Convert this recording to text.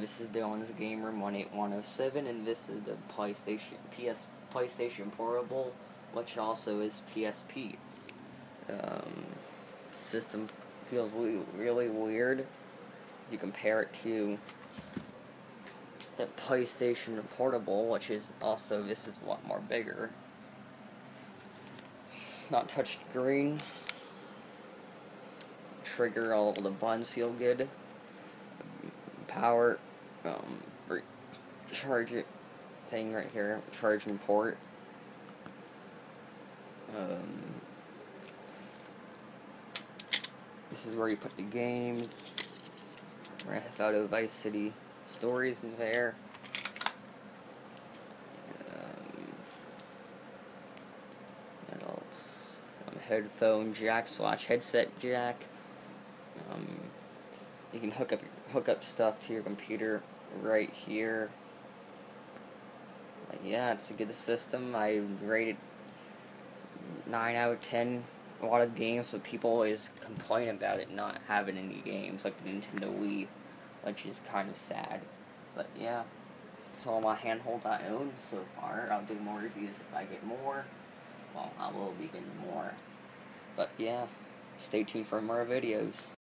This is Dylan's Game Room 18107, and this is the PlayStation PS PlayStation Portable, which also is PSP. Um, system feels really, really weird. You compare it to the PlayStation Portable, which is also this is a lot more bigger. It's not touch screen. Trigger, all the buttons feel good power um, charge it thing right here, charging port. Um, this is where you put the games. Grand Theft Auto Vice City stories in there. Um, else? Um, headphone jack slash headset jack. Um, you can hook up hook up stuff to your computer right here. Yeah, it's a good system. I rated nine out of ten. A lot of games, but people always complain about it not having any games like the Nintendo Wii, which is kind of sad. But yeah, it's all my handholds I own so far. I'll do more reviews if I get more. Well, I will be getting more. But yeah, stay tuned for more videos.